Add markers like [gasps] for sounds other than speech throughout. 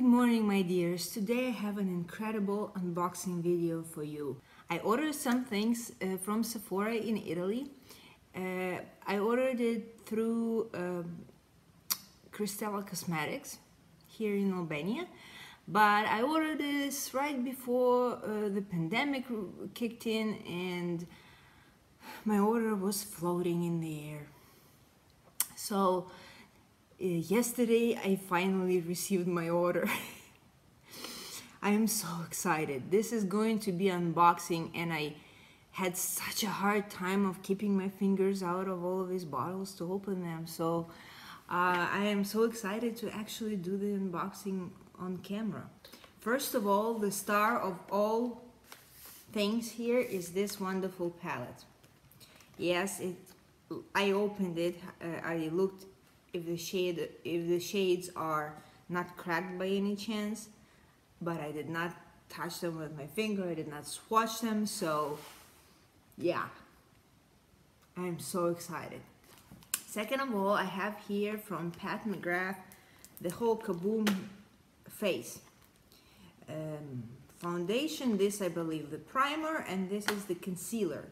Good morning my dears. Today I have an incredible unboxing video for you. I ordered some things uh, from Sephora in Italy. Uh, I ordered it through um, Cristela Cosmetics here in Albania. But I ordered this right before uh, the pandemic kicked in and my order was floating in the air. So uh, yesterday I finally received my order. [laughs] I am so excited. This is going to be unboxing and I had such a hard time of keeping my fingers out of all of these bottles to open them. So uh, I am so excited to actually do the unboxing on camera. First of all, the star of all things here is this wonderful palette. Yes, it. I opened it. Uh, I looked if the shade if the shades are not cracked by any chance but I did not touch them with my finger I did not swatch them so yeah. I'm so excited. Second of all I have here from Pat McGrath the whole kaboom face. Um, foundation this I believe the primer and this is the concealer.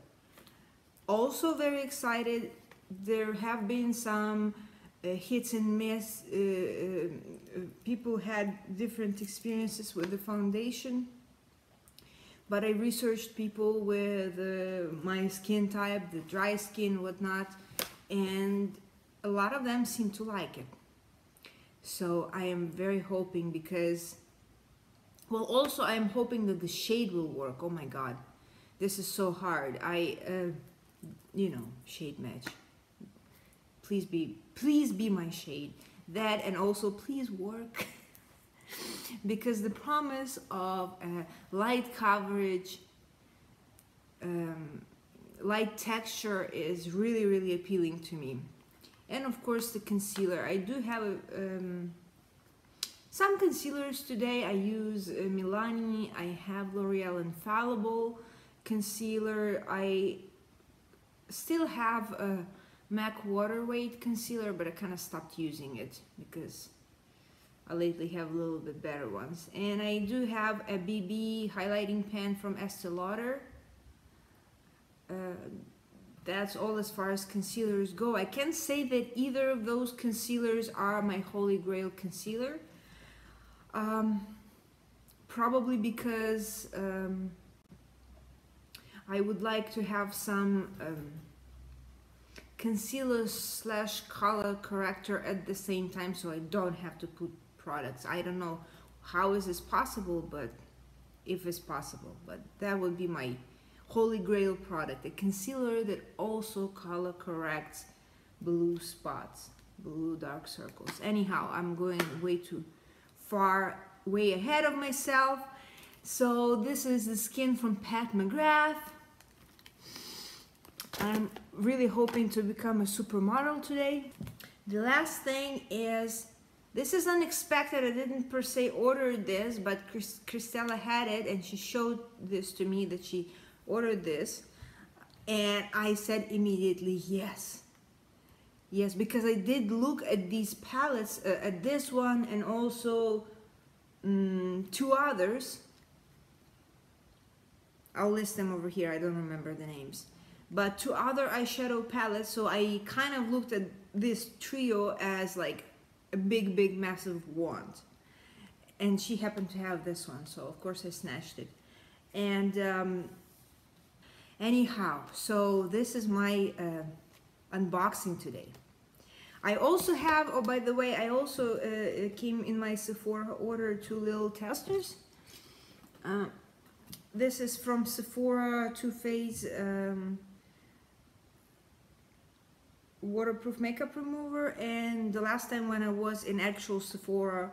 Also very excited there have been some uh, hits and miss. Uh, uh, people had different experiences with the foundation. But I researched people with uh, my skin type, the dry skin, whatnot, and a lot of them seem to like it. So I am very hoping because, well, also I am hoping that the shade will work. Oh my God, this is so hard. I, uh, you know, shade match please be please be my shade. That and also please work. [laughs] Because the promise of uh, light coverage um, light texture is really really appealing to me. And of course the concealer. I do have um, some concealers today. I use uh, Milani. I have L'Oreal Infallible concealer. I still have a MAC Water Weight Concealer, but I kind of stopped using it because I lately have a little bit better ones. And I do have a BB highlighting pen from Estee Lauder. Uh, that's all as far as concealers go. I can't say that either of those concealers are my holy grail concealer. Um, probably because um, I would like to have some um, concealer slash color corrector at the same time so I don't have to put products. I don't know how is this possible, but if it's possible, but that would be my holy grail product, a concealer that also color corrects blue spots, blue dark circles. Anyhow, I'm going way too far, way ahead of myself. So this is the skin from Pat McGrath. I'm really hoping to become a supermodel today. The last thing is, this is unexpected. I didn't per se order this, but Chris, Cristela had it and she showed this to me that she ordered this. And I said immediately yes. Yes, because I did look at these palettes, uh, at this one and also um, two others. I'll list them over here. I don't remember the names but two other eyeshadow palettes so I kind of looked at this trio as like a big big massive wand. And she happened to have this one so of course I snatched it. And um, anyhow so this is my uh, unboxing today. I also have oh by the way I also uh, came in my Sephora order two little testers. Uh, this is from Sephora Too Faced um, waterproof makeup remover and the last time when I was in actual Sephora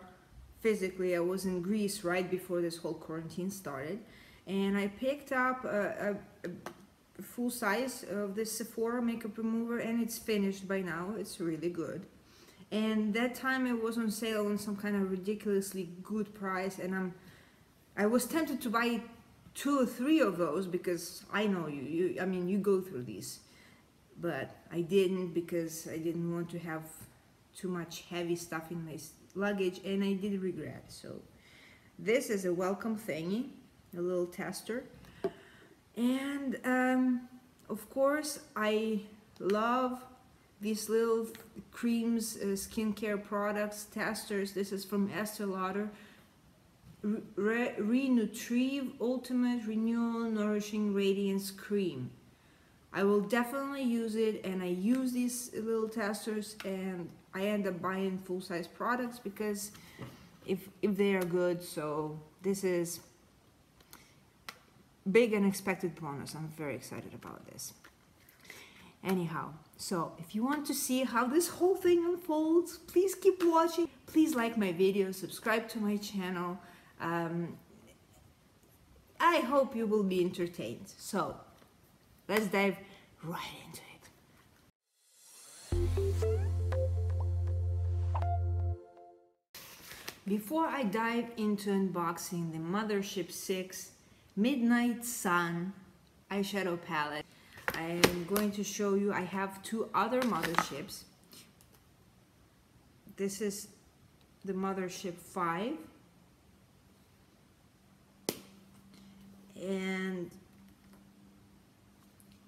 physically I was in Greece right before this whole quarantine started and I picked up a, a, a full size of this Sephora makeup remover and it's finished by now it's really good. And that time it was on sale on some kind of ridiculously good price and I'm I was tempted to buy two or three of those because I know you, you I mean you go through these but I didn't because I didn't want to have too much heavy stuff in my luggage and I did regret. So this is a welcome thingy, a little tester. And um, of course, I love these little creams, uh, skincare products, testers. This is from Estee Lauder. Re Re-Nutriv Ultimate Renewal Nourishing Radiance Cream. I will definitely use it and I use these little testers and I end up buying full-size products because if, if they are good, so this is big and expected bonus. I'm very excited about this. Anyhow, so if you want to see how this whole thing unfolds, please keep watching. Please like my video, subscribe to my channel. Um, I hope you will be entertained. So let's dive right into it. Before I dive into unboxing the Mothership 6 Midnight Sun eyeshadow palette, I am going to show you, I have two other Motherships. This is the Mothership 5 and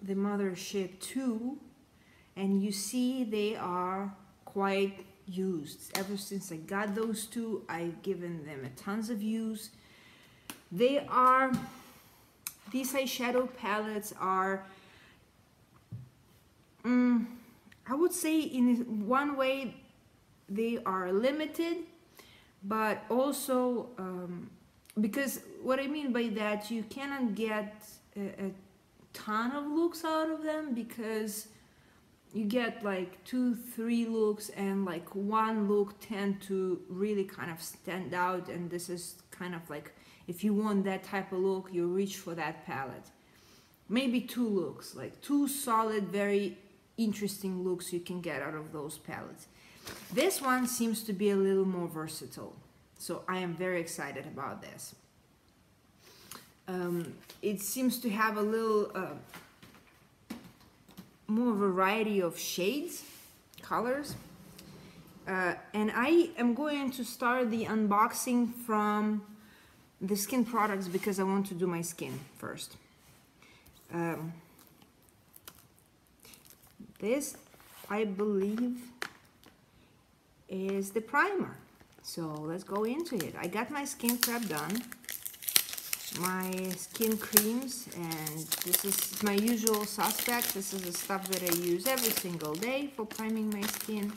the Mothership 2 and you see they are quite used. Ever since I got those two I've given them a tons of use. They are these eyeshadow palettes are um, I would say in one way they are limited but also um, because what I mean by that you cannot get a, a ton of looks out of them because you get like two three looks and like one look tend to really kind of stand out and this is kind of like if you want that type of look you reach for that palette. Maybe two looks like two solid very interesting looks you can get out of those palettes. This one seems to be a little more versatile so I am very excited about this um, it seems to have a little uh, more variety of shades, colors. Uh, and I am going to start the unboxing from the skin products because I want to do my skin first. Um, this, I believe, is the primer. So let's go into it. I got my skin prep done my skin creams and this is my usual suspect. This is the stuff that I use every single day for priming my skin.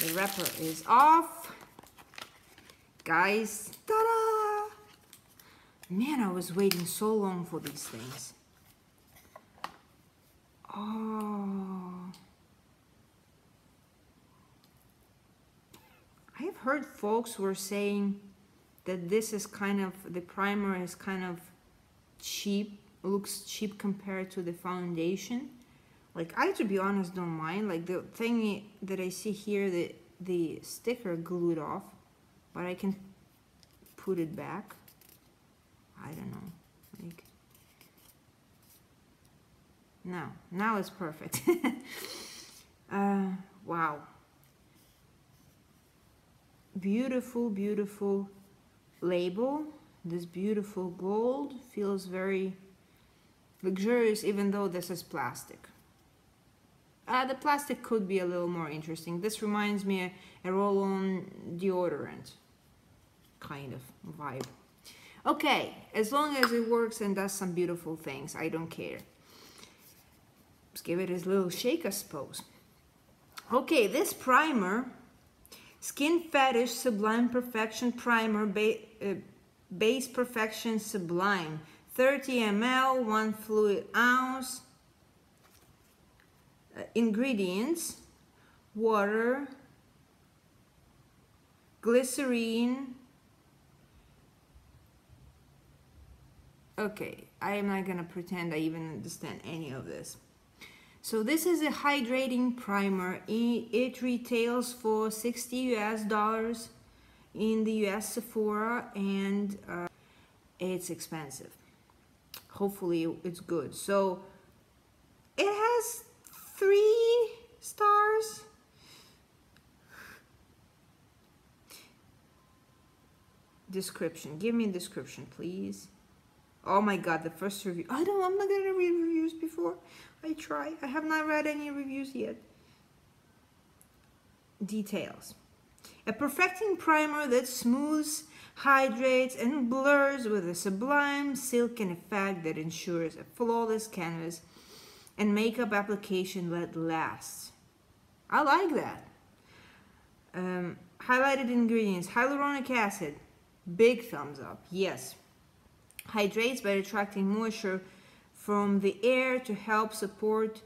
The wrapper is off. Guys ta-da! Man I was waiting so long for these things. Oh. I've heard folks were saying that this is kind of, the primer is kind of cheap, looks cheap compared to the foundation. Like I, to be honest, don't mind. Like the thing that I see here, the, the sticker glued off, but I can put it back. I don't know, like, now, now it's perfect. [laughs] uh, wow. Beautiful, beautiful label. This beautiful gold feels very luxurious even though this is plastic. Uh, the plastic could be a little more interesting. This reminds me a, a roll-on deodorant kind of vibe. Okay as long as it works and does some beautiful things I don't care. Let's give it a little shake I suppose. Okay this primer Skin Fetish Sublime Perfection Primer ba uh, Base Perfection Sublime. 30 ml 1 fluid ounce. Uh, ingredients. Water. Glycerine. Okay I am not gonna pretend I even understand any of this so this is a hydrating primer. It retails for 60 US dollars in the US Sephora and uh, it's expensive. Hopefully it's good. So it has three stars. description. Give me a description, please. Oh my god, the first review. I don't, I'm not gonna read reviews before. I try. I have not read any reviews yet. Details. A perfecting primer that smooths, hydrates, and blurs with a sublime silken effect that ensures a flawless canvas and makeup application that lasts. I like that. Um, highlighted ingredients hyaluronic acid, big thumbs up, yes. Hydrates by attracting moisture from the air to help support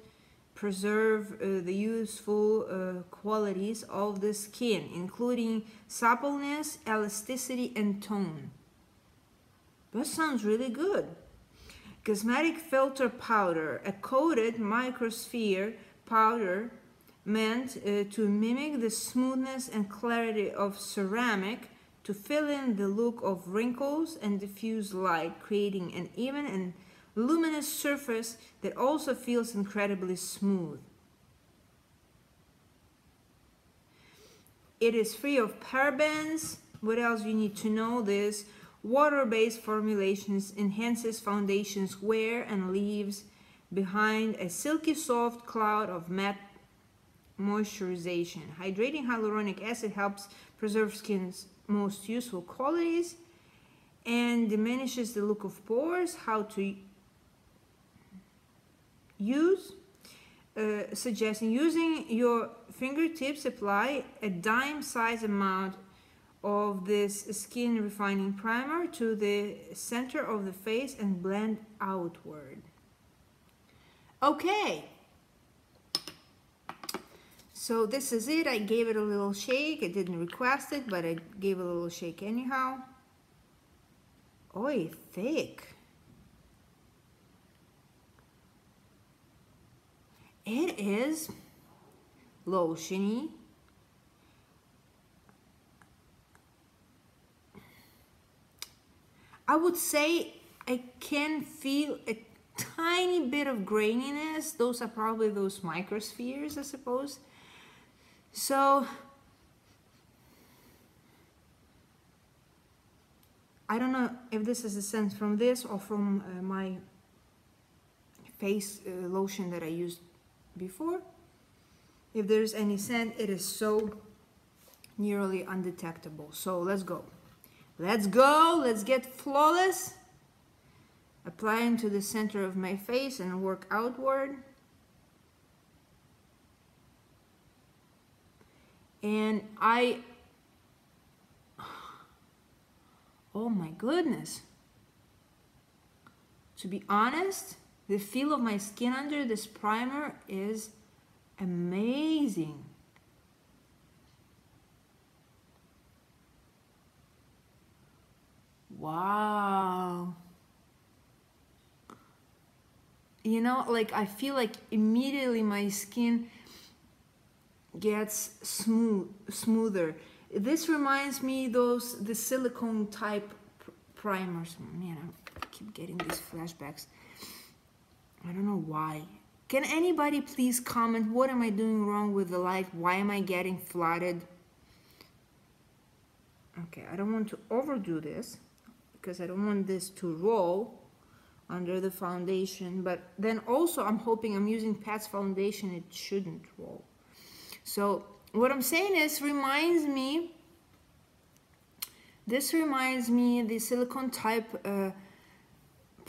preserve uh, the useful uh, qualities of the skin, including suppleness, elasticity, and tone. That sounds really good. Cosmetic filter powder, a coated microsphere powder meant uh, to mimic the smoothness and clarity of ceramic to fill in the look of wrinkles and diffuse light, creating an even and luminous surface that also feels incredibly smooth. It is free of parabens. What else you need to know this? Water-based formulations enhances foundation's wear and leaves behind a silky soft cloud of matte moisturization. Hydrating hyaluronic acid helps preserve skin's most useful qualities and diminishes the look of pores. How to use uh, suggesting using your fingertips apply a dime size amount of this skin refining primer to the center of the face and blend outward. Okay. So this is it. I gave it a little shake. I didn't request it but I gave a little shake anyhow. Oi thick It is lotiony. I would say I can feel a tiny bit of graininess. Those are probably those microspheres, I suppose. So I don't know if this is a sense from this or from uh, my face uh, lotion that I used before. If there's any scent, it is so nearly undetectable. So let's go. Let's go. Let's get flawless. Applying to the center of my face and work outward. And I, [sighs] oh my goodness. To be honest, the feel of my skin under this primer is amazing. Wow. You know, like I feel like immediately my skin gets smooth, smoother. This reminds me those the silicone type primers. Man, I keep getting these flashbacks. I don't know why. Can anybody please comment what am I doing wrong with the light? Why am I getting flooded? Okay, I don't want to overdo this because I don't want this to roll under the foundation. But then also I'm hoping I'm using Pat's foundation. It shouldn't roll. So what I'm saying is reminds me, this reminds me the silicone type uh,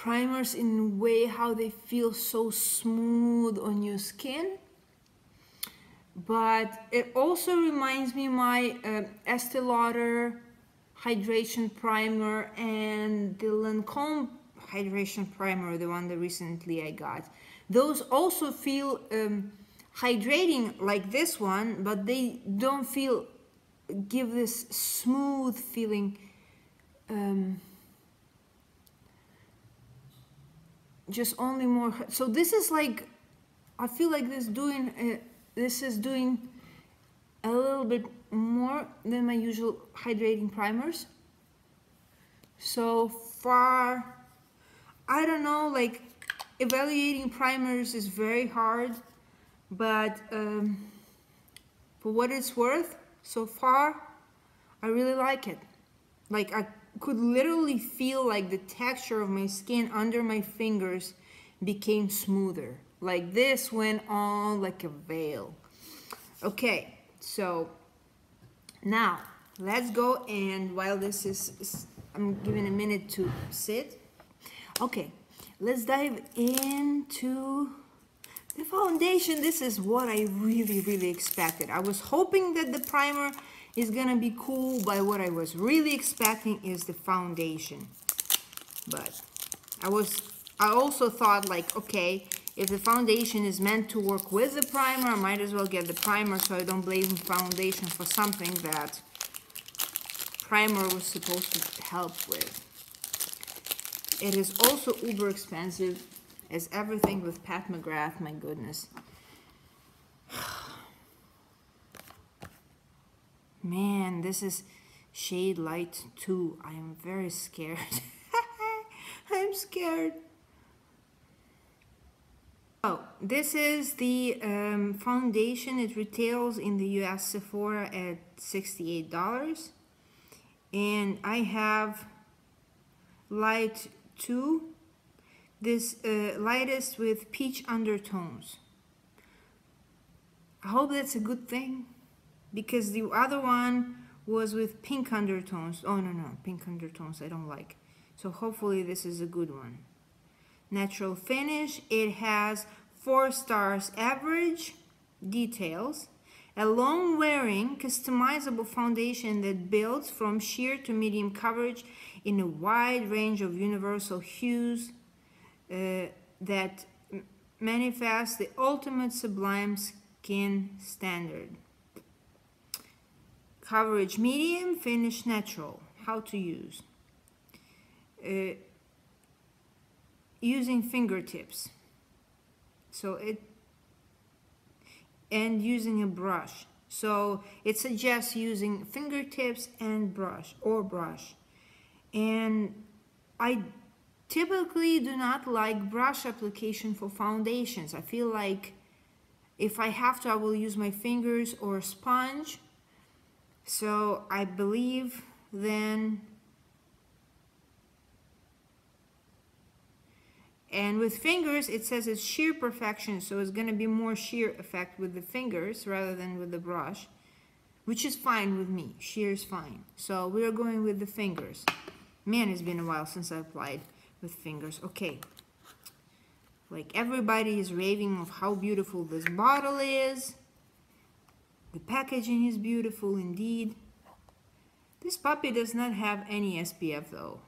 primers in a way how they feel so smooth on your skin. But it also reminds me my uh, Estee Lauder hydration primer and the Lancome hydration primer the one that recently I got. Those also feel um, hydrating like this one but they don't feel give this smooth feeling um, just only more so this is like I feel like this doing uh, this is doing a little bit more than my usual hydrating primers. So far I don't know like evaluating primers is very hard but um, for what it's worth so far I really like it. Like I could literally feel like the texture of my skin under my fingers became smoother. Like this went on like a veil. Okay, so now let's go and while this is, I'm giving a minute to sit. Okay, let's dive into the foundation. This is what I really, really expected. I was hoping that the primer is gonna be cool, but what I was really expecting is the foundation. But I was, I also thought like, okay, if the foundation is meant to work with the primer, I might as well get the primer so I don't blame foundation for something that primer was supposed to help with. It is also uber expensive as everything with Pat McGrath, my goodness. [sighs] Man, this is shade light 2. I am very scared. [laughs] I'm scared. Oh, this is the um, foundation. It retails in the US Sephora at $68. And I have light 2. This uh, lightest with peach undertones. I hope that's a good thing because the other one was with pink undertones. Oh, no, no, pink undertones I don't like. So hopefully this is a good one. Natural finish, it has four stars average details, a long wearing customizable foundation that builds from sheer to medium coverage in a wide range of universal hues uh, that manifest the ultimate sublime skin standard. Coverage medium, finish natural. How to use. Uh, using fingertips. So it, and using a brush. So it suggests using fingertips and brush or brush. And I typically do not like brush application for foundations. I feel like if I have to, I will use my fingers or sponge so I believe then, and with fingers, it says it's sheer perfection, so it's going to be more sheer effect with the fingers rather than with the brush, which is fine with me. Sheer is fine. So we are going with the fingers. Man, it's been a while since I applied with fingers. Okay. Like everybody is raving of how beautiful this bottle is. The packaging is beautiful indeed. This puppy does not have any SPF though.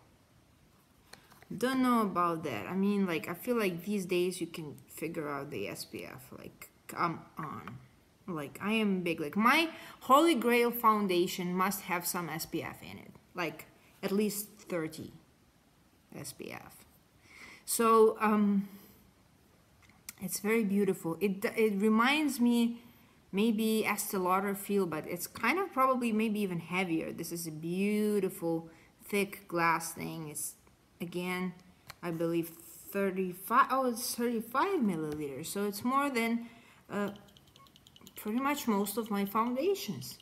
Don't know about that. I mean, like, I feel like these days you can figure out the SPF. Like, come on. Like, I am big. Like, my Holy Grail foundation must have some SPF in it. Like, at least 30 SPF. So, um, it's very beautiful. It, it reminds me maybe Estee Lauder feel, but it's kind of probably maybe even heavier. This is a beautiful thick glass thing. It's again, I believe 35, oh, it's 35 milliliters. So it's more than uh, pretty much most of my foundations.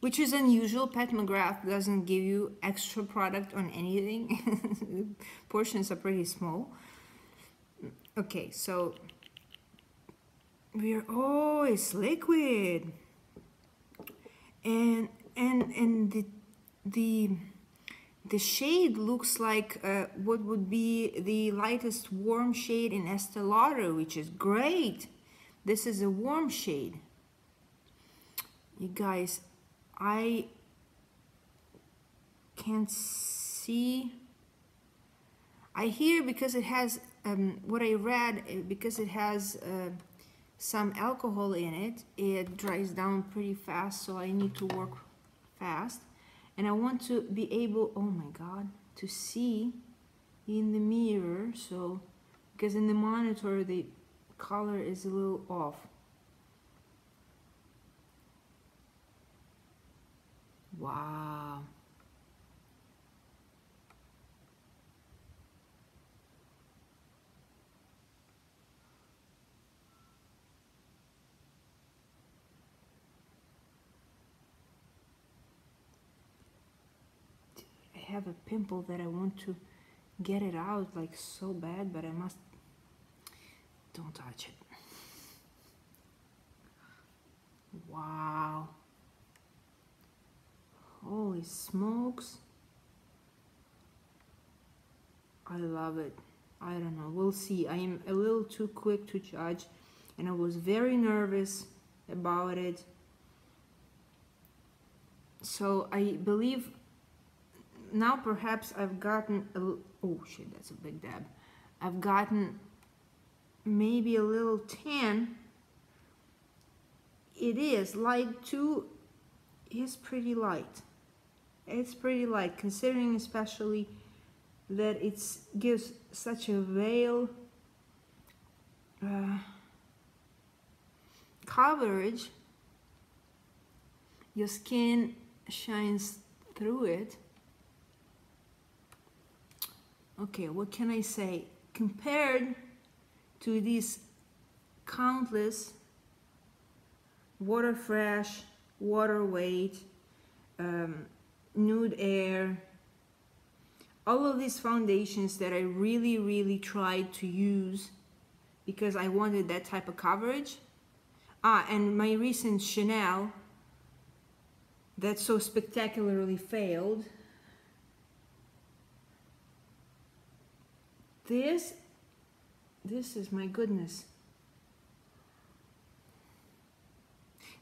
Which is unusual. Pat McGrath doesn't give you extra product on anything. [laughs] Portions are pretty small. Okay, so we're oh it's liquid. And and and the the the shade looks like uh, what would be the lightest warm shade in Estee Lauder which is great. This is a warm shade. You guys I can't see I hear because it has um, what I read uh, because it has uh, some alcohol in it, it dries down pretty fast, so I need to work fast. And I want to be able, oh my God, to see in the mirror, so, because in the monitor the color is a little off. Wow. Have a pimple that I want to get it out like so bad, but I must, don't touch it. Wow. Holy smokes. I love it. I don't know. We'll see. I am a little too quick to judge and I was very nervous about it. So I believe now perhaps I've gotten a, oh shit that's a big dab. I've gotten maybe a little tan. It is light too is pretty light. It's pretty light considering especially that it gives such a veil uh, coverage your skin shines through it okay what can I say compared to these countless water fresh water weight um, nude air all of these foundations that I really, really tried to use because I wanted that type of coverage. Ah, and my recent Chanel that so spectacularly failed. This, this is my goodness.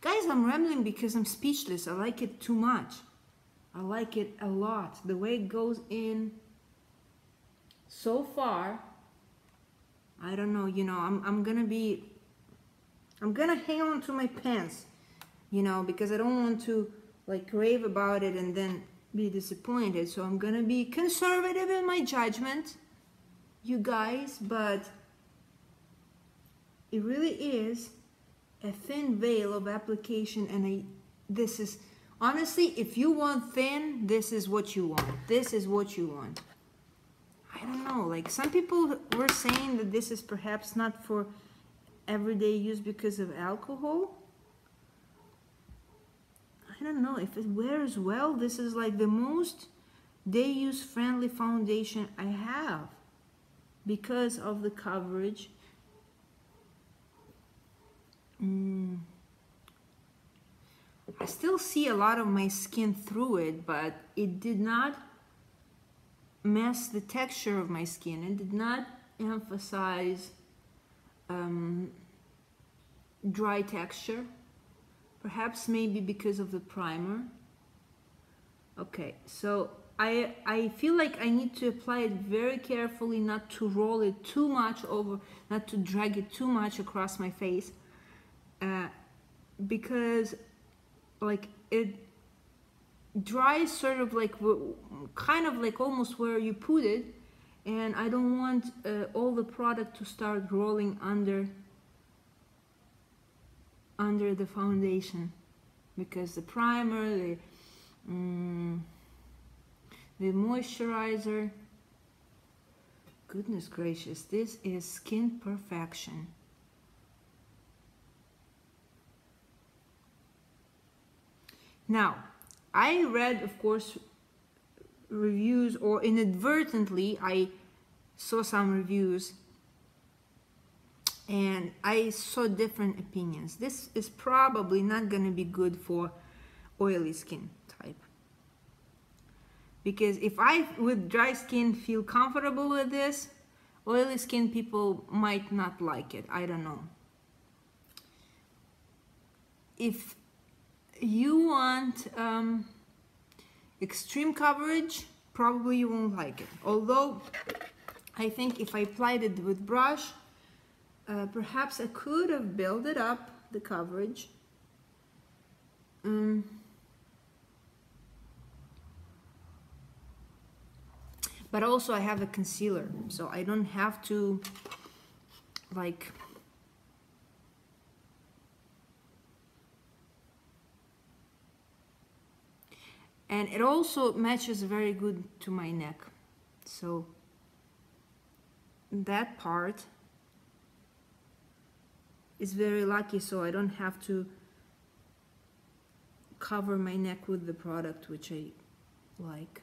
Guys, I'm rambling because I'm speechless. I like it too much. I like it a lot. The way it goes in so far, I don't know, you know, I'm, I'm gonna be, I'm gonna hang on to my pants, you know, because I don't want to like rave about it and then be disappointed. So I'm gonna be conservative in my judgment, you guys, but it really is a thin veil of application and I, this is, honestly, if you want thin, this is what you want. This is what you want. I don't know, like some people were saying that this is perhaps not for everyday use because of alcohol. I don't know, if it wears well, this is like the most day use friendly foundation I have because of the coverage. Mm. I still see a lot of my skin through it, but it did not mess the texture of my skin and did not emphasize um, dry texture. Perhaps maybe because of the primer. Okay, so I, I feel like I need to apply it very carefully, not to roll it too much over, not to drag it too much across my face. Uh, because like it dries sort of like kind of like almost where you put it and I don't want uh, all the product to start rolling under under the foundation because the primer the um, the moisturizer goodness gracious this is skin perfection now I read, of course, reviews or inadvertently I saw some reviews and I saw different opinions. This is probably not going to be good for oily skin type. Because if I, with dry skin, feel comfortable with this, oily skin people might not like it. I don't know. If you want um, extreme coverage, probably you won't like it. Although, I think if I applied it with brush, uh, perhaps I could have built it up, the coverage. Um, but also I have a concealer, so I don't have to like and it also matches very good to my neck so that part is very lucky so I don't have to cover my neck with the product which I like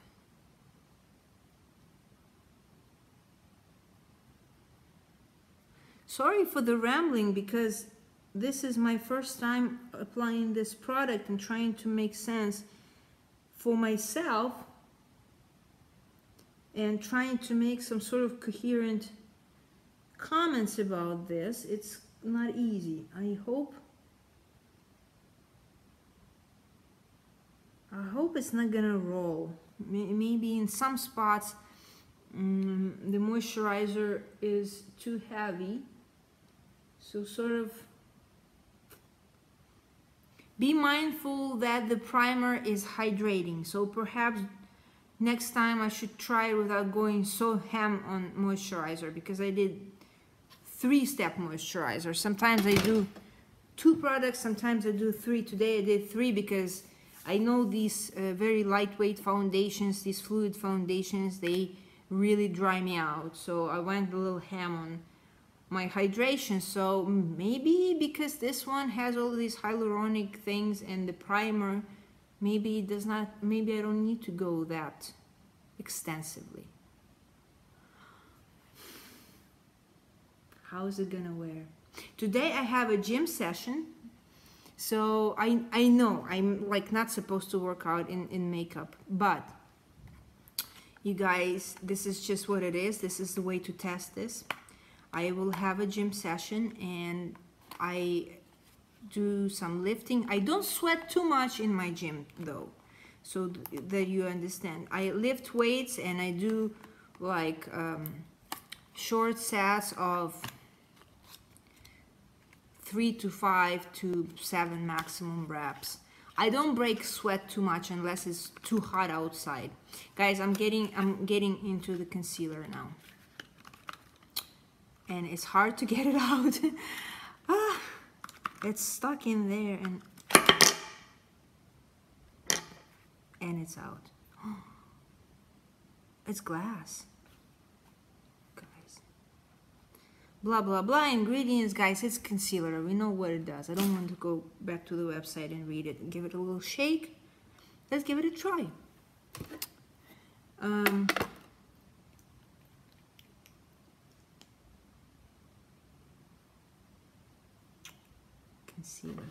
sorry for the rambling because this is my first time applying this product and trying to make sense for myself and trying to make some sort of coherent comments about this. It's not easy. I hope I hope it's not gonna roll. Maybe in some spots um, the moisturizer is too heavy. So sort of be mindful that the primer is hydrating. So perhaps next time I should try it without going so ham on moisturizer because I did three-step moisturizer. Sometimes I do two products, sometimes I do three. Today I did three because I know these uh, very lightweight foundations, these fluid foundations, they really dry me out. So I went a little ham on my hydration. So maybe because this one has all these hyaluronic things and the primer, maybe it does not, maybe I don't need to go that extensively. How is it gonna wear? Today I have a gym session so I, I know I'm like not supposed to work out in, in makeup, but you guys, this is just what it is. This is the way to test this. I will have a gym session and I do some lifting. I don't sweat too much in my gym though, so that you understand. I lift weights and I do like um, short sets of three to five to seven maximum reps. I don't break sweat too much unless it's too hot outside. Guys, I'm getting I'm getting into the concealer now. And it's hard to get it [laughs] out. ah, it's stuck in there and and it's out. [gasps] It's glass. Guys. Blah blah blah ingredients guys it's concealer we know what it does I don't want to go back to the website and read it and give it a little shake let's give it a try um, concealer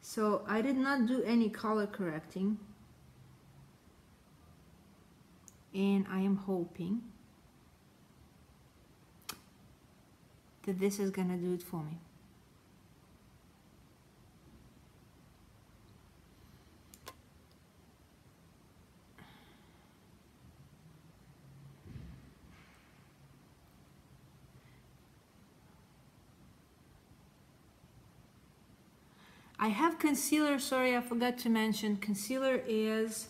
so I did not do any color correcting and I am hoping that this is gonna do it for me. I have concealer, sorry I forgot to mention, concealer is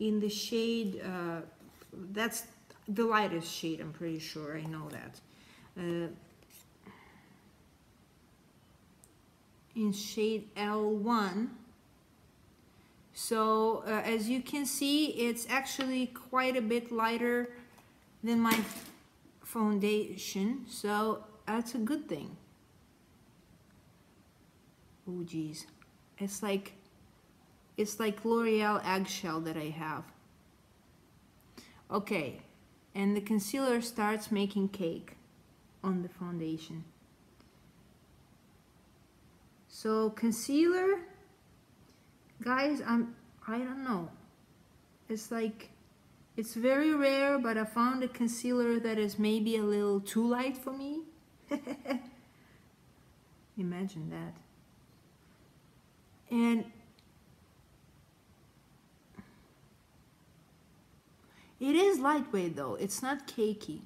in the shade, uh, that's the lightest shade, I'm pretty sure, I know that. Uh, in shade L1 so uh, as you can see it's actually quite a bit lighter than my foundation so that's a good thing oh geez it's like it's like L'Oreal eggshell that I have okay and the concealer starts making cake on the foundation so concealer, guys, I'm, I don't know. It's like, it's very rare, but I found a concealer that is maybe a little too light for me. [laughs] Imagine that. And it is lightweight though, it's not cakey.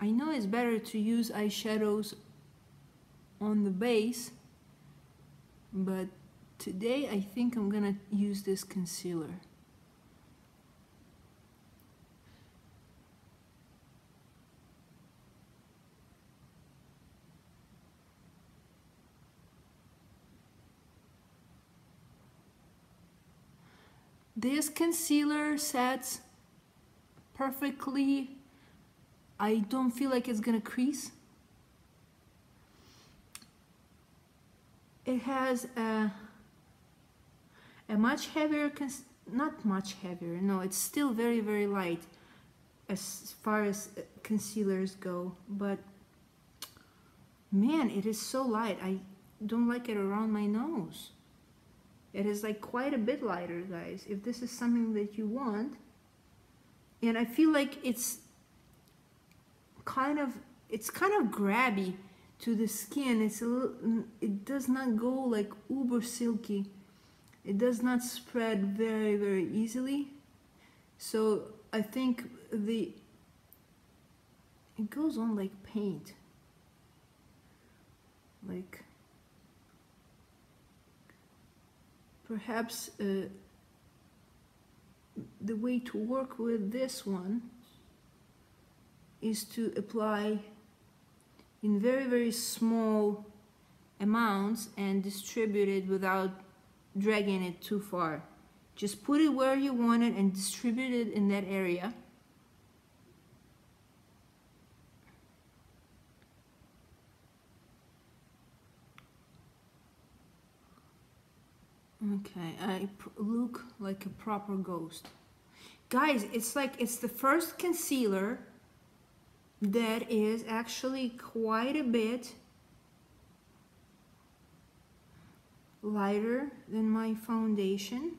I know it's better to use eyeshadows on the base, but today I think I'm gonna use this concealer. This concealer sets perfectly I don't feel like it's gonna crease. it has a, a much heavier, not much heavier, no, it's still very, very light as far as uh, concealers go, but man, it is so light. I don't like it around my nose. It is like quite a bit lighter, guys. If this is something that you want, and I feel like it's kind of, it's kind of grabby to the skin. It's a little, it does not go like uber silky. It does not spread very, very easily. So I think the, it goes on like paint. Like, perhaps uh, the way to work with this one is to apply in very, very small amounts and distribute it without dragging it too far. Just put it where you want it and distribute it in that area. Okay, I look like a proper ghost. Guys, it's like it's the first concealer that is actually quite a bit lighter than my foundation.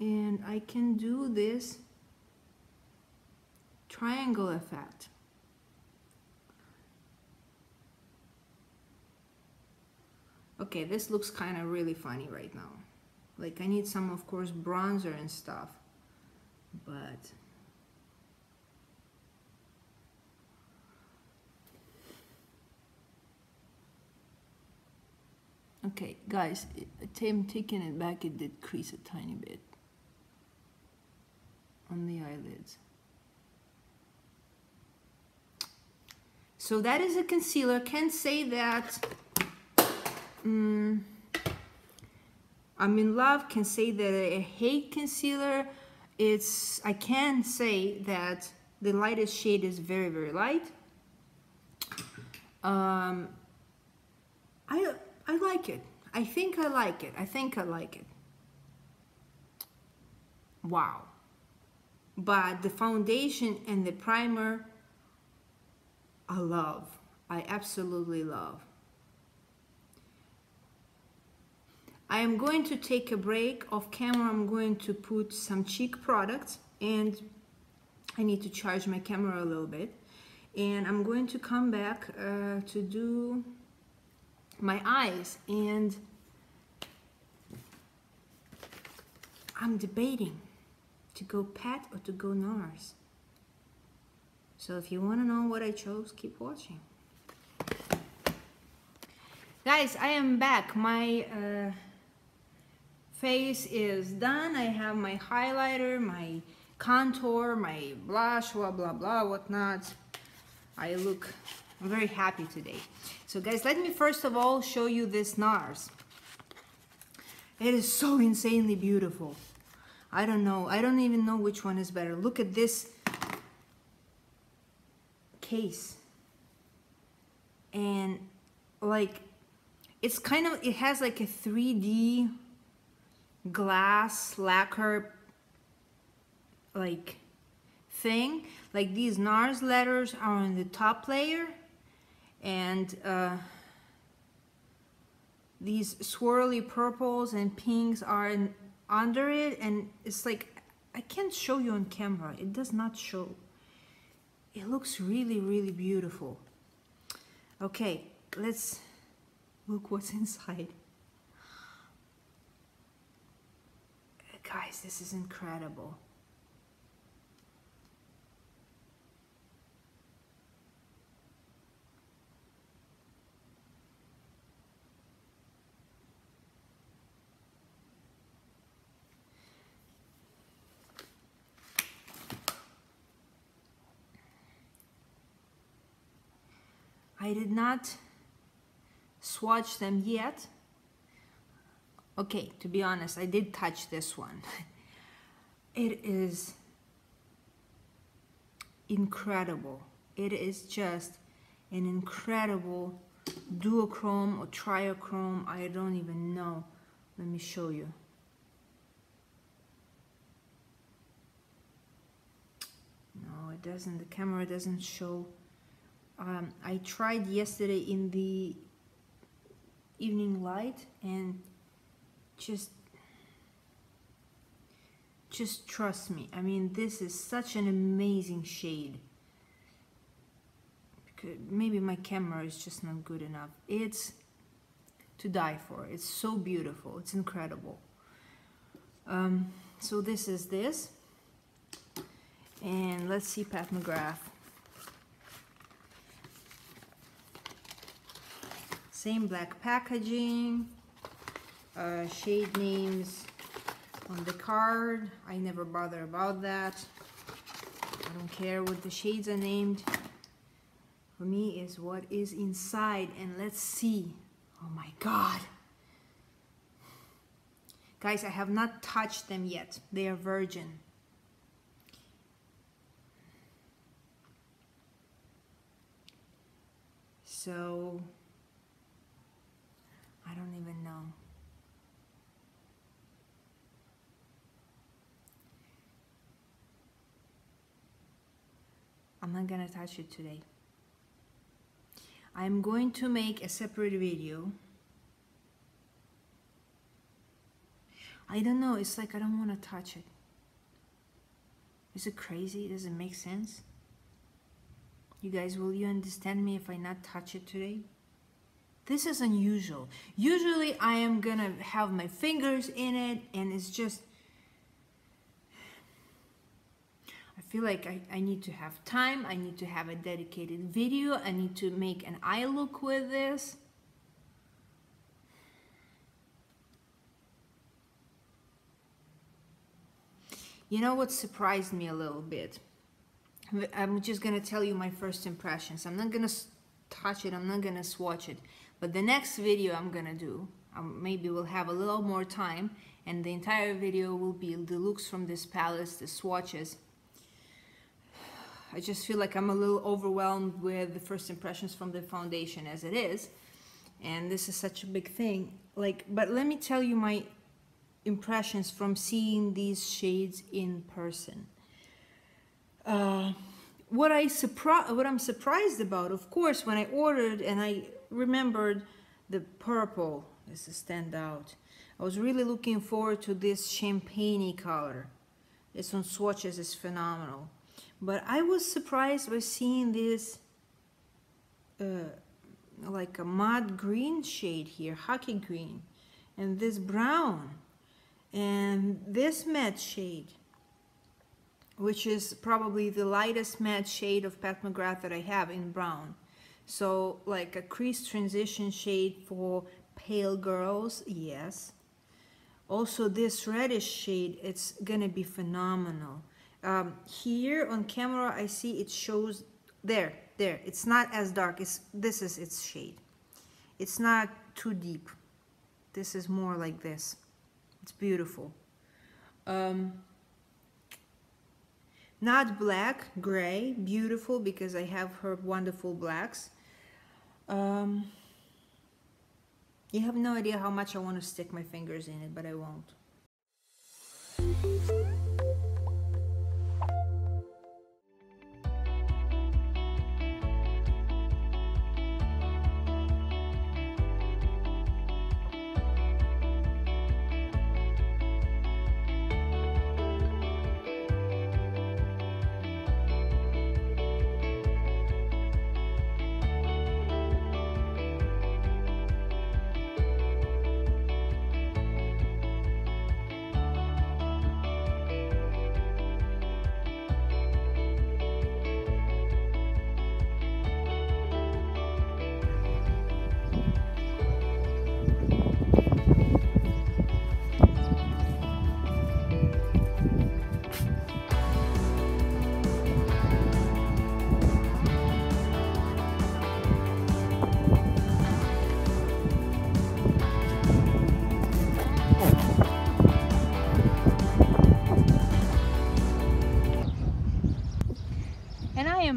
And I can do this triangle effect. Okay, this looks kind of really funny right now. Like I need some, of course, bronzer and stuff but okay guys I'm taking it back it did crease a tiny bit on the eyelids so that is a concealer can say that um, I'm in love can say that I hate concealer it's I can say that the lightest shade is very very light. Um, I I like it. I think I like it. I think I like it. Wow. But the foundation and the primer I love. I absolutely love I am going to take a break off camera. I'm going to put some cheek products and I need to charge my camera a little bit. And I'm going to come back uh, to do my eyes and I'm debating to go pat or to go NARS. So if you want to know what I chose, keep watching. Guys, I am back. My uh, face is done. I have my highlighter, my contour, my blush, blah, blah, blah, whatnot. I look very happy today. So guys, let me first of all show you this NARS. It is so insanely beautiful. I don't know. I don't even know which one is better. Look at this case. And like, it's kind of, it has like a 3D glass lacquer like thing. Like these NARS letters are on the top layer and uh, these swirly purples and pinks are in, under it and it's like I can't show you on camera. It does not show. It looks really really beautiful. Okay let's look what's [laughs] inside Guys, this is incredible. I did not swatch them yet Okay, to be honest, I did touch this one. [laughs] it is incredible. It is just an incredible duochrome or triochrome. I don't even know. Let me show you. No, it doesn't. The camera doesn't show. Um, I tried yesterday in the evening light and just just trust me. I mean, this is such an amazing shade. Maybe my camera is just not good enough. It's to die for. It's so beautiful. It's incredible. Um, so this is this. And let's see Pat McGrath. Same black packaging, uh, shade names on the card. I never bother about that. I don't care what the shades are named. For me is what is inside and let's see. Oh my God. Guys, I have not touched them yet. They are virgin. So, I don't even know. I'm not gonna touch it today. I'm going to make a separate video. I don't know, it's like I don't want to touch it. Is it crazy? Does it make sense? You guys, will you understand me if I not touch it today? This is unusual. Usually I am gonna have my fingers in it and it's just I feel like I, I need to have time, I need to have a dedicated video, I need to make an eye look with this. You know what surprised me a little bit? I'm just gonna tell you my first impressions. I'm not gonna touch it, I'm not gonna swatch it. But the next video I'm gonna do, um, maybe we'll have a little more time and the entire video will be the looks from this palette, the swatches. I just feel like I'm a little overwhelmed with the first impressions from the foundation as it is. And this is such a big thing. Like, but let me tell you my impressions from seeing these shades in person. Uh, what I what I'm surprised about, of course, when I ordered and I remembered the purple, is stand out. I was really looking forward to this champagne color. This on swatches is phenomenal. But I was surprised by seeing this uh, like a mud green shade here, khaki green, and this brown, and this matte shade, which is probably the lightest matte shade of Pat McGrath that I have in brown. So like a crease transition shade for pale girls, yes. Also this reddish shade, it's gonna be phenomenal um, here on camera I see it shows there there. It's not as dark. It's this is its shade. It's not too deep. This is more like this. It's beautiful. Um, not black gray beautiful because I have her wonderful blacks. Um, you have no idea how much I want to stick my fingers in it but I won't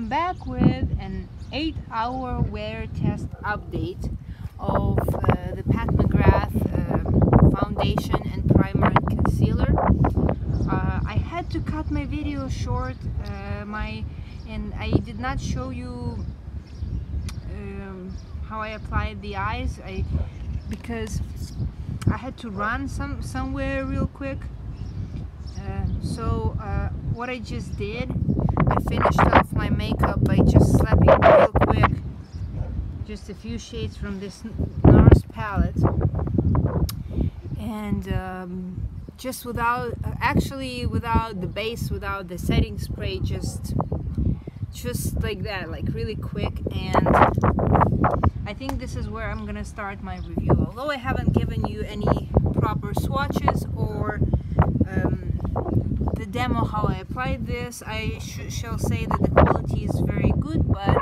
back with an 8 hour wear test update of uh, the Pat McGrath uh, foundation and primer and concealer. Uh, I had to cut my video short uh, my and I did not show you um, how I applied the eyes I because I had to run some somewhere real quick uh, so uh, what I just did I finished off my makeup by just slapping real quick just a few shades from this NARS palette. And um, just without actually without the base without the setting spray just just like that like really quick. And I think this is where I'm gonna start my review. Although I haven't given you any proper swatches or demo how I applied this. I sh shall say that the quality is very good but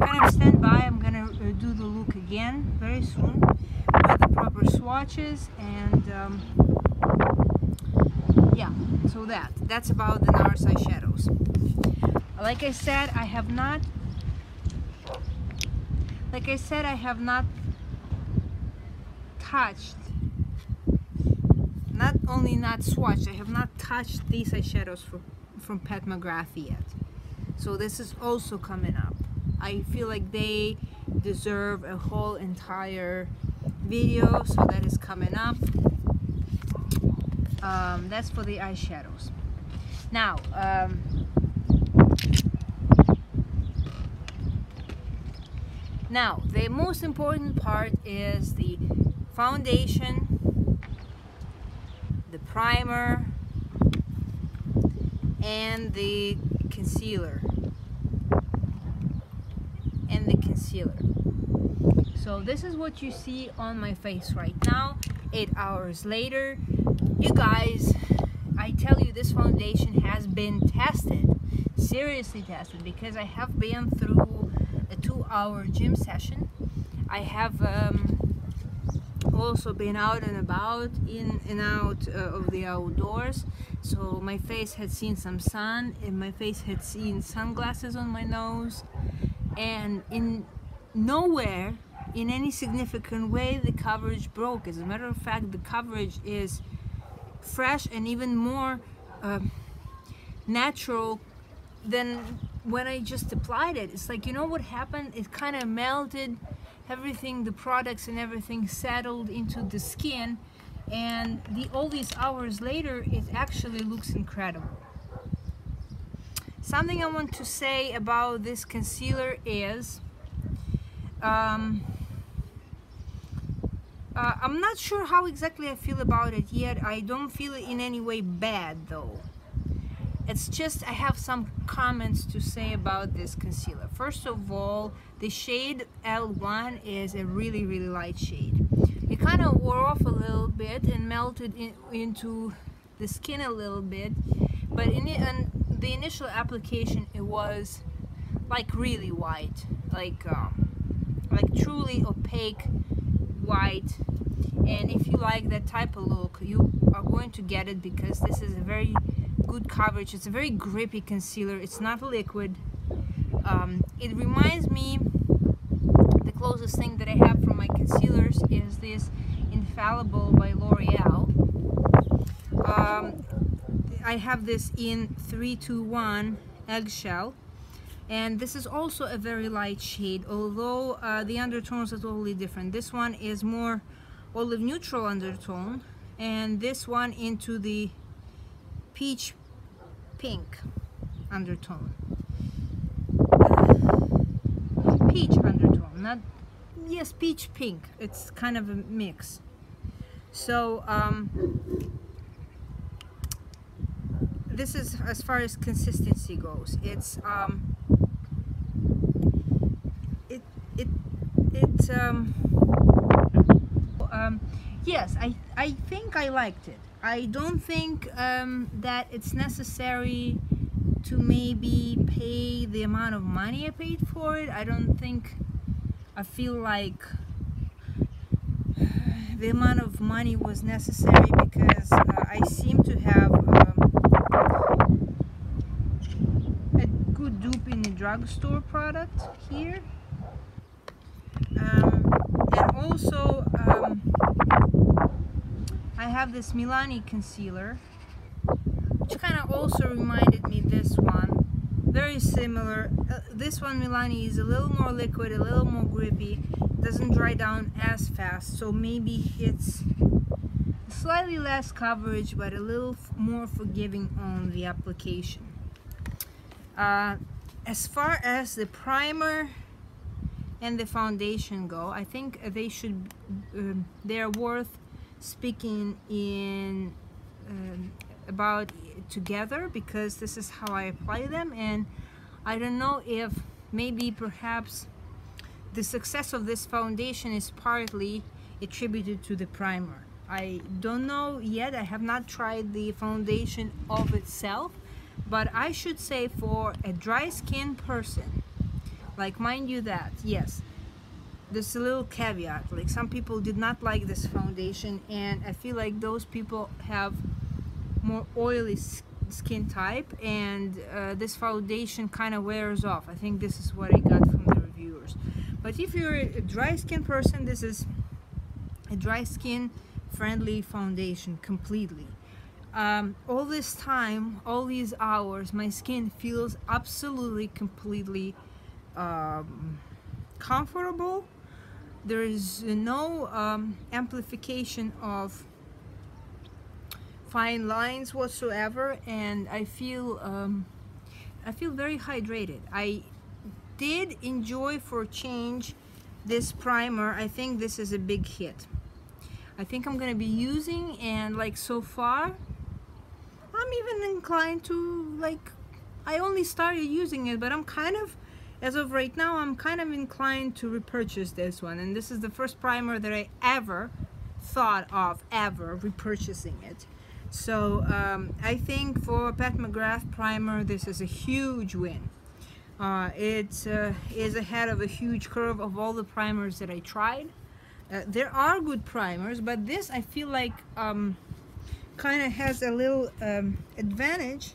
kind of stand by. I'm gonna uh, do the look again very soon with the proper swatches and um, yeah so that that's about the NARS eyeshadows like I said I have not like I said I have not touched not only not swatched I have not touched these eyeshadows from, from Pat McGrath yet. So this is also coming up. I feel like they deserve a whole entire video so that is coming up. Um, that's for the eyeshadows. Now um, now the most important part is the foundation primer and the concealer. And the concealer. So this is what you see on my face right now eight hours later. You guys I tell you this foundation has been tested seriously tested because I have been through a two-hour gym session. I have um, also been out and about in and out uh, of the outdoors. So my face had seen some sun and my face had seen sunglasses on my nose. And in nowhere in any significant way the coverage broke. As a matter of fact the coverage is fresh and even more uh, natural than when I just applied it. It's like you know what happened? It kind of melted everything the products and everything settled into the skin and the all these hours later it actually looks incredible something I want to say about this concealer is um, uh, I'm not sure how exactly I feel about it yet. I don't feel it in any way bad though. It's just I have some comments to say about this concealer. First of all, the shade L1 is a really really light shade. It kind of wore off a little bit and melted in, into the skin a little bit, but in, in the initial application it was like really white, like um, like truly opaque white and if you like that type of look you are going to get it because this is a very good coverage. It's a very grippy concealer. It's not a liquid. Um, it reminds me the closest thing that I have from my concealers is this Infallible by L'Oreal. Um, I have this in 321 eggshell. And this is also a very light shade although uh, the undertones are totally different. This one is more olive neutral undertone and this one into the peach pink undertone. Peach undertone not yes peach pink. It's kind of a mix. So um, this is as far as consistency goes. It's um, it it um, um, yes I I think I liked it. I don't think um, that it's necessary to maybe pay the amount of money I paid for it. I don't think I feel like the amount of money was necessary because uh, I seem to have um, a good dupe in a drugstore product here. Um, and also I have this Milani concealer which kind of also reminded me this one. Very similar. Uh, this one Milani is a little more liquid a little more grippy. Doesn't dry down as fast so maybe it's slightly less coverage but a little more forgiving on the application. Uh, as far as the primer and the foundation go I think they should um, they're worth speaking in um, about together because this is how I apply them. And I don't know if maybe perhaps the success of this foundation is partly attributed to the primer. I don't know yet. I have not tried the foundation of itself but I should say for a dry skin person like mind you that yes there's a little caveat like some people did not like this foundation and I feel like those people have more oily skin type and uh, this foundation kind of wears off. I think this is what I got from the reviewers. But if you're a dry skin person this is a dry skin friendly foundation completely. Um, all this time all these hours my skin feels absolutely completely um, comfortable there is no um, amplification of fine lines whatsoever and I feel um, I feel very hydrated. I did enjoy for change this primer. I think this is a big hit. I think I'm gonna be using and like so far I'm even inclined to like I only started using it but I'm kind of as of right now I'm kind of inclined to repurchase this one and this is the first primer that I ever thought of ever repurchasing it. So um, I think for Pat McGrath primer this is a huge win. Uh, it uh, is ahead of a huge curve of all the primers that I tried. Uh, there are good primers but this I feel like um, kind of has a little um, advantage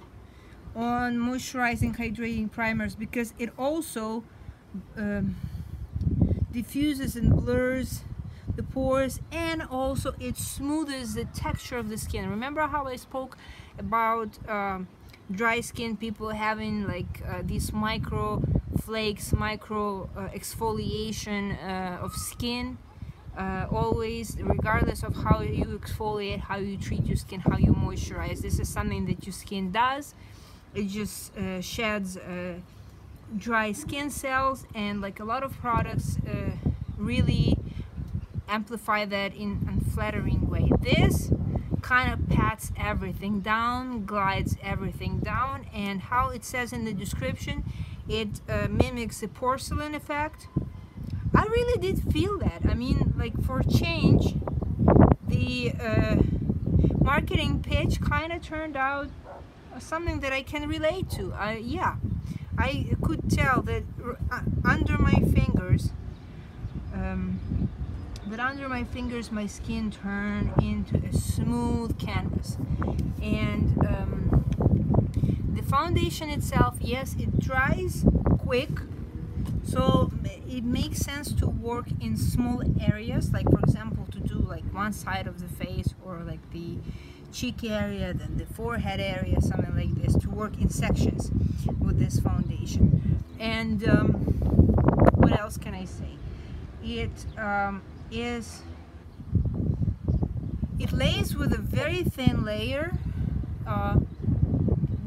on moisturizing hydrating primers because it also um, diffuses and blurs the pores and also it smooths the texture of the skin. Remember how I spoke about um, dry skin people having like uh, these micro flakes micro uh, exfoliation uh, of skin uh, always regardless of how you exfoliate how you treat your skin how you moisturize this is something that your skin does it just uh, sheds uh, dry skin cells and like a lot of products uh, really amplify that in a flattering way. This kind of pats everything down glides everything down and how it says in the description it uh, mimics the porcelain effect. I really did feel that. I mean like for change the uh, marketing pitch kind of turned out something that I can relate to. I, yeah, I could tell that uh, under my fingers, um, that under my fingers my skin turned into a smooth canvas. And um, the foundation itself, yes, it dries quick, so it makes sense to work in small areas, like for example, to do like one side of the face or like the cheek area, then the forehead area, something like this, to work in sections with this foundation. And um, what else can I say? It um, is, it lays with a very thin layer, uh,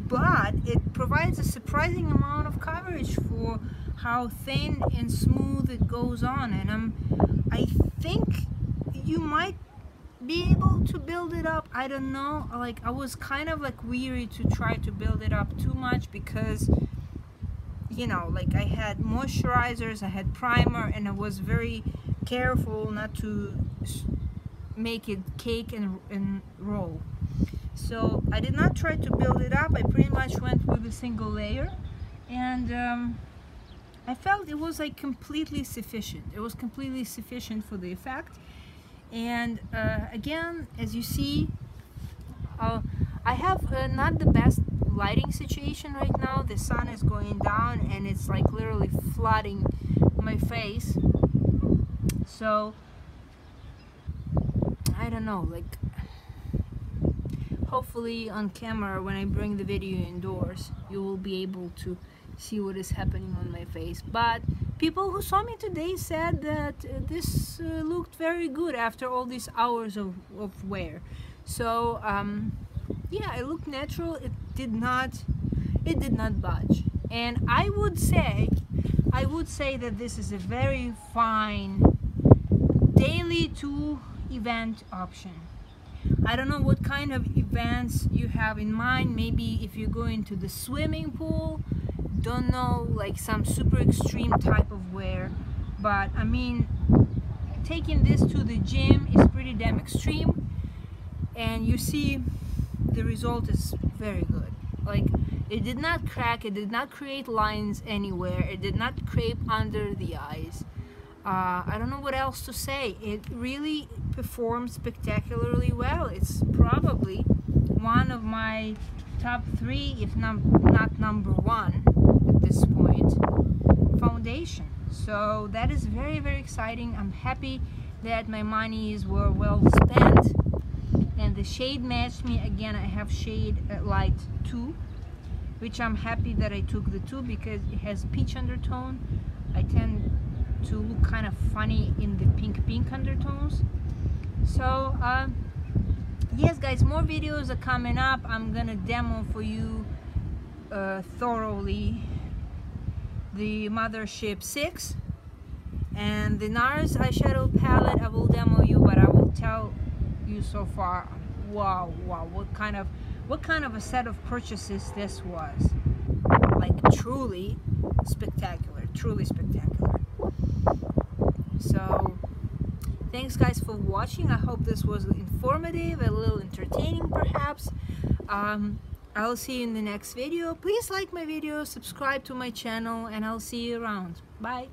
but it provides a surprising amount of coverage for how thin and smooth it goes on. And um, I think you might be able to build it up I don't know. Like I was kind of like weary to try to build it up too much because you know like I had moisturizers I had primer and I was very careful not to make it cake and, and roll. So I did not try to build it up. I pretty much went with a single layer and um, I felt it was like completely sufficient. It was completely sufficient for the effect and uh, again as you see uh, I have uh, not the best lighting situation right now. The sun is going down and it's like literally flooding my face. So I don't know like hopefully on camera when I bring the video indoors you will be able to see what is happening on my face. But people who saw me today said that uh, this uh, looked very good after all these hours of, of wear. So um, yeah it looked natural. It did not it did not budge. And I would say I would say that this is a very fine daily to event option. I don't know what kind of events you have in mind. Maybe if you go into the swimming pool don't know like some super extreme type of wear but I mean taking this to the gym is pretty damn extreme and you see the result is very good. Like it did not crack it did not create lines anywhere it did not crepe under the eyes. Uh, I don't know what else to say. It really performs spectacularly well. It's probably one of my top three if num not number one point foundation. So that is very very exciting. I'm happy that my monies were well spent and the shade matched me. Again I have shade light 2 which I'm happy that I took the 2 because it has peach undertone. I tend to look kind of funny in the pink pink undertones. So uh, yes guys more videos are coming up. I'm gonna demo for you uh, thoroughly the Mothership 6 and the NARS eyeshadow palette I will demo you but I will tell you so far wow wow what kind of what kind of a set of purchases this was. Like truly spectacular truly spectacular. So thanks guys for watching. I hope this was informative a little entertaining perhaps. Um, I'll see you in the next video. Please like my video subscribe to my channel and I'll see you around. Bye